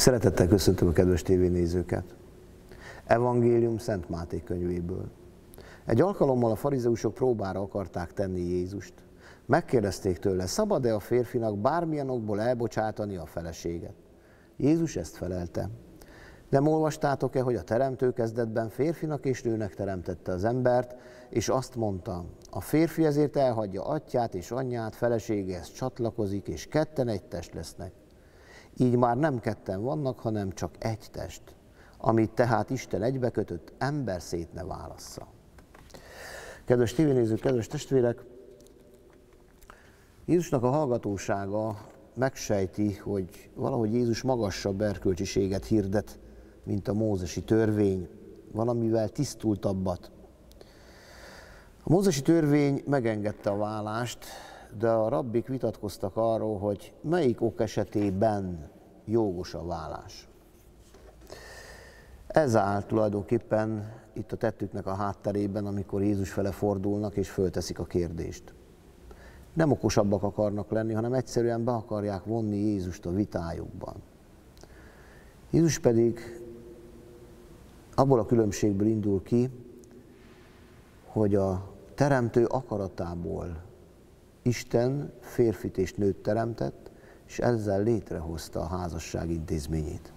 Szeretettel köszöntöm a kedves tévénézőket. Evangélium Szent Máté könyvéből. Egy alkalommal a farizeusok próbára akarták tenni Jézust. Megkérdezték tőle, szabad-e a férfinak bármilyen okból elbocsátani a feleséget? Jézus ezt felelte. Nem olvastátok-e, hogy a teremtő kezdetben férfinak és nőnek teremtette az embert, és azt mondta, a férfi ezért elhagyja atyát és anyját, feleségéhez csatlakozik, és ketten egy test lesznek. Így már nem ketten vannak, hanem csak egy test, amit tehát Isten egybekötött, ember szét ne válassza. Kedves tévénézők, kedves testvérek, Jézusnak a hallgatósága megsejti, hogy valahogy Jézus magasabb erkölcsiséget hirdet, mint a mózesi törvény, valamivel tisztultabbat. A mózesi törvény megengedte a vállást, de a rabbik vitatkoztak arról, hogy melyik ok esetében jogos a vállás. Ez áll tulajdonképpen itt a tettüknek a hátterében, amikor Jézus fele fordulnak és fölteszik a kérdést. Nem okosabbak akarnak lenni, hanem egyszerűen be akarják vonni Jézust a vitájukban. Jézus pedig abból a különbségből indul ki, hogy a teremtő akaratából Isten férfit és nőt teremtett, és ezzel létrehozta a házasság intézményét.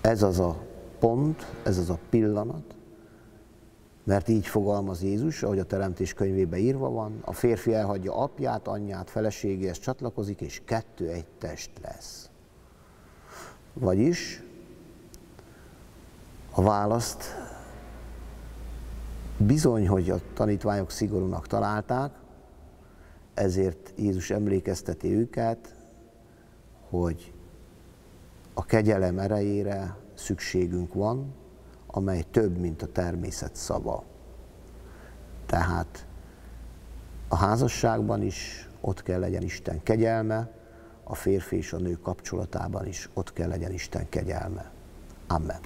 Ez az a pont, ez az a pillanat, mert így fogalmaz Jézus, ahogy a Teremtés könyvébe írva van, a férfi elhagyja apját, anyját, feleségéhez csatlakozik, és kettő egy test lesz. Vagyis a választ bizony, hogy a tanítványok szigorúnak találták, ezért Jézus emlékezteti őket, hogy a kegyelem erejére szükségünk van, amely több, mint a természet szava. Tehát a házasságban is ott kell legyen Isten kegyelme, a férfi és a nő kapcsolatában is ott kell legyen Isten kegyelme. Amen.